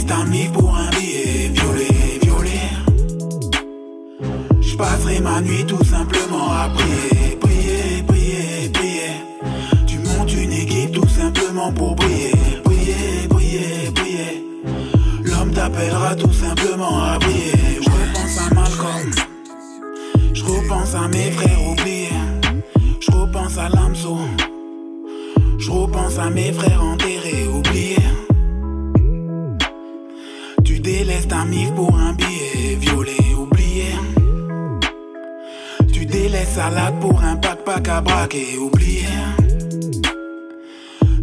reste un mif pour un billet violet, violet. Je passerai ma nuit tout simplement à prier, prier, prier, prier. Tu montes une équipe tout simplement pour briller, briller, briller, briller. L'homme t'appellera tout simplement à briller. Je repense à Malcolm, je repense à mes frères oubliés, je repense à Lamso, je repense à mes frères en Tu délaisses ta mif pour un billet violé, oublié. Tu délaisses salade pour un pack-pack à braquer, oublié.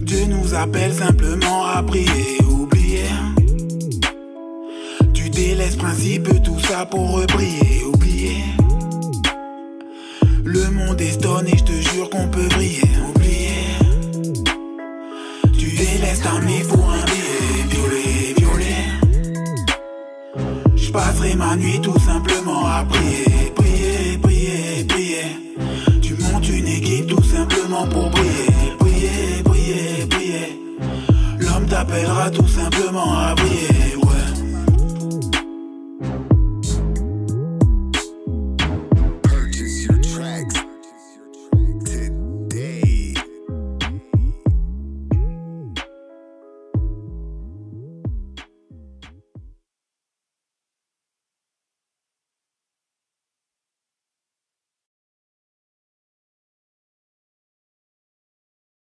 Dieu nous appelle simplement à prier, oublié. Tu délaisses principe, tout ça pour reprier, oublié. Le monde est stone et je te jure qu'on peut briller, oublié. Tu délaisses ta mif pour un Je passerai ma nuit tout simplement à prier, prier, prier, prier. Tu montes une équipe tout simplement pour briller, briller, briller, briller. L'homme t'appellera tout simplement à briller, ouais.